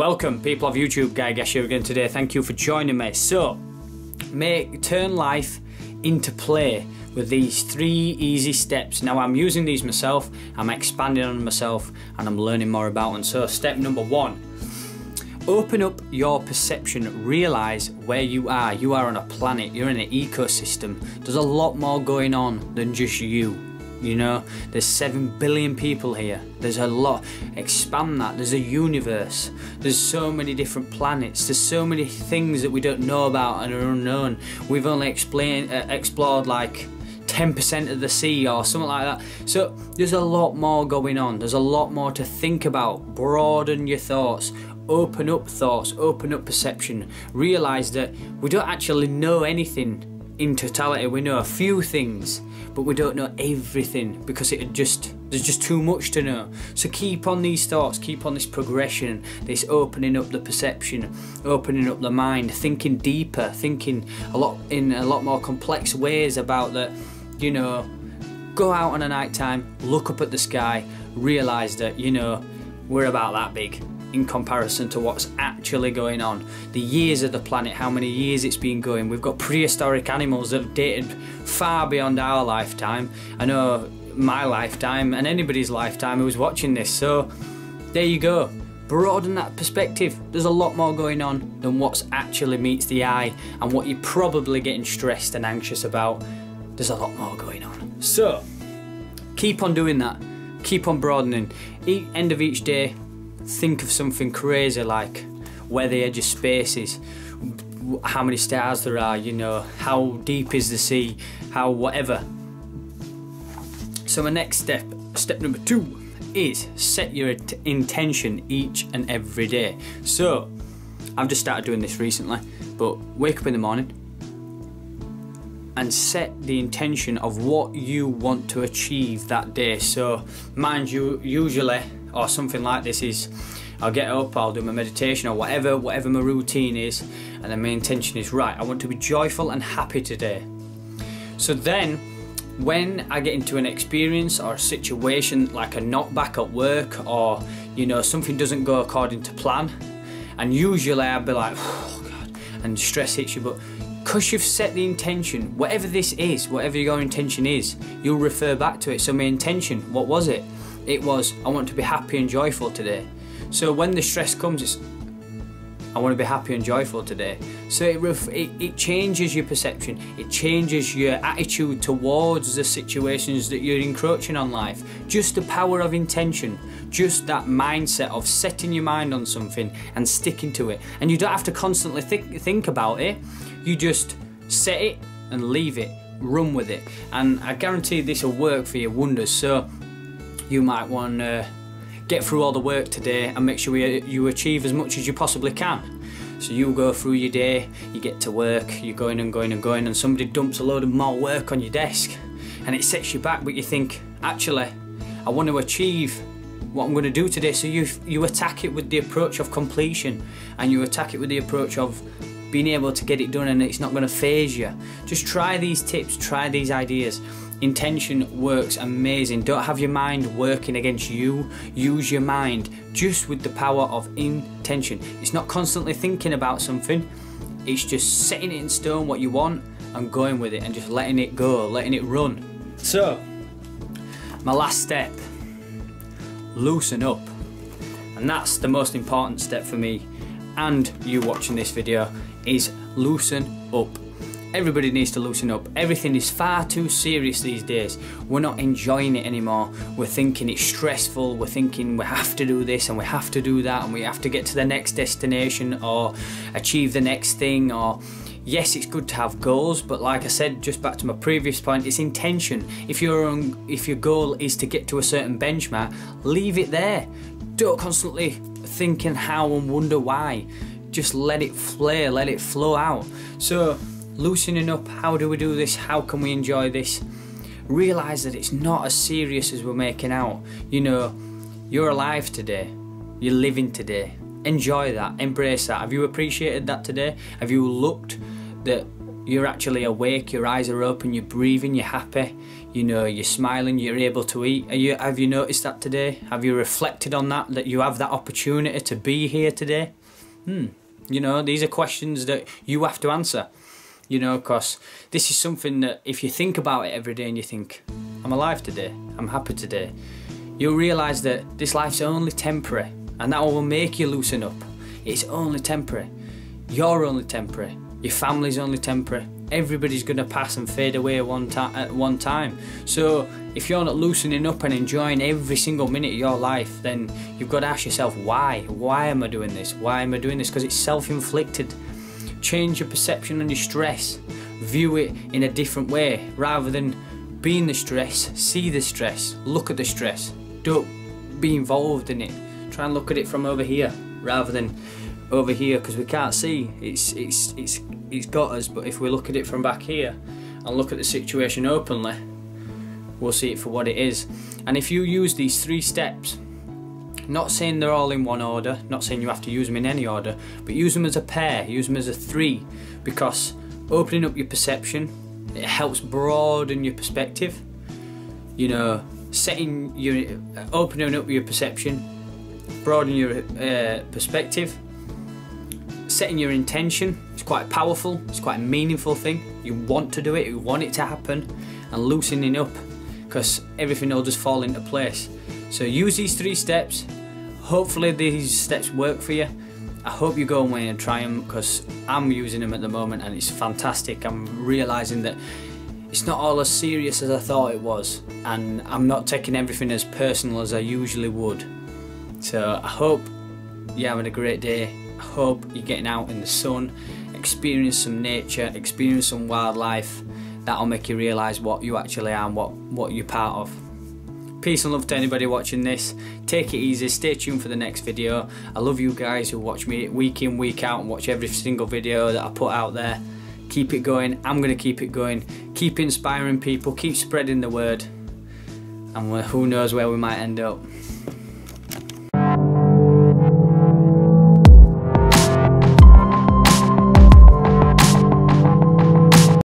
Welcome, people of YouTube. Guy Gash here again today. Thank you for joining me. So, make turn life into play with these three easy steps. Now, I'm using these myself. I'm expanding on myself, and I'm learning more about them. So, step number one: open up your perception. Realize where you are. You are on a planet. You're in an ecosystem. There's a lot more going on than just you you know there's 7 billion people here. There's a lot. Expand that. There's a universe. There's so many different planets. There's so many things that we don't know about and are unknown. We've only explained uh, explored like 10% of the sea or something like that. So there's a lot more going on. There's a lot more to think about. Broaden your thoughts. Open up thoughts. Open up perception. Realize that we don't actually know anything in totality we know a few things but we don't know everything because it just there's just too much to know. So keep on these thoughts keep on this progression this opening up the perception opening up the mind thinking deeper thinking a lot in a lot more complex ways about that you know go out on a night time look up at the sky realize that you know we're about that big in comparison to what's actually going on. The years of the planet, how many years it's been going. We've got prehistoric animals that have dated far beyond our lifetime. I know my lifetime and anybody's lifetime who's watching this. So there you go. Broaden that perspective. There's a lot more going on than what's actually meets the eye and what you're probably getting stressed and anxious about. There's a lot more going on. So keep on doing that. Keep on broadening. Each end of each day, think of something crazy like where the edge of space is, how many stars there are, you know, how deep is the sea, how whatever. So my next step, step number two, is set your intention each and every day. So I've just started doing this recently, but wake up in the morning and set the intention of what you want to achieve that day. So mind you, usually or something like this is I'll get up, I'll do my meditation or whatever, whatever my routine is, and then my intention is right, I want to be joyful and happy today. So then, when I get into an experience or a situation like a knockback at work or you know something doesn't go according to plan, and usually I'll be like, oh God, and stress hits you, but because you've set the intention, whatever this is, whatever your intention is, you'll refer back to it. So my intention, what was it? It was, I want to be happy and joyful today. So when the stress comes, it's, I want to be happy and joyful today. So it, it, it, changes your perception, it changes your attitude towards the situations that you're encroaching on life. Just the power of intention, just that mindset of setting your mind on something and sticking to it. And you don't have to constantly think, think about it, you just set it and leave it, run with it. And I guarantee this will work for your wonders. So you might want to get through all the work today and make sure you achieve as much as you possibly can. So you go through your day, you get to work, you're going and going and going, and somebody dumps a load of more work on your desk, and it sets you back. But you think, actually, I want to achieve what I'm going to do today. So you you attack it with the approach of completion, and you attack it with the approach of being able to get it done, and it's not going to phase you. Just try these tips, try these ideas. Intention works amazing. Don't have your mind working against you. Use your mind just with the power of intention. It's not constantly thinking about something, it's just setting it in stone what you want and going with it and just letting it go, letting it run. So, my last step loosen up. And that's the most important step for me and you watching this video is loosen up. Everybody needs to loosen up. Everything is far too serious these days. We're not enjoying it anymore. We're thinking it's stressful. We're thinking we have to do this and we have to do that and we have to get to the next destination or achieve the next thing or yes it's good to have goals but like I said just back to my previous point it's intention if your if your goal is to get to a certain benchmark leave it there don't constantly thinking how and wonder why just let it flare let it flow out so loosening up. How do we do this? How can we enjoy this? Realize that it's not as serious as we're making out. You know you're alive today. You're living today. Enjoy that. Embrace that. Have you appreciated that today? Have you looked that you're actually awake, your eyes are open, you're breathing, you're happy, you know, you're smiling, you're able to eat. You, have you noticed that today? Have you reflected on that, that you have that opportunity to be here today? Hmm. You know, these are questions that you have to answer. You know, because this is something that if you think about it every day and you think, I'm alive today, I'm happy today, you'll realise that this life's only temporary and that will make you loosen up. It's only temporary. You're only temporary. Your family's only temporary. Everybody's going to pass and fade away one at one time. So if you're not loosening up and enjoying every single minute of your life, then you've got to ask yourself why. Why am I doing this? Why am I doing this? Because it's self-inflicted. Change your perception on your stress. View it in a different way rather than being the stress. See the stress. Look at the stress. Don't be involved in it. Try and look at it from over here rather than over here because we can't see it's it's it's it's got us but if we look at it from back here and look at the situation openly we'll see it for what it is and if you use these three steps not saying they're all in one order not saying you have to use them in any order but use them as a pair use them as a three because opening up your perception it helps broaden your perspective you know setting your opening up your perception broaden your uh, perspective setting your intention is quite powerful, it's quite a meaningful thing. You want to do it, you want it to happen, and loosening up because everything will just fall into place. So use these three steps. Hopefully these steps work for you. I hope you go away and try them because I'm using them at the moment and it's fantastic. I'm realizing that it's not all as serious as I thought it was and I'm not taking everything as personal as I usually would. So I hope you're having a great day hope you're getting out in the sun, experience some nature, experience some wildlife. That'll make you realise what you actually are and what, what you're part of. Peace and love to anybody watching this. Take it easy, stay tuned for the next video. I love you guys who watch me week in, week out and watch every single video that I put out there. Keep it going, I'm to keep it going. Keep inspiring people, keep spreading the word. And who knows where we might end up.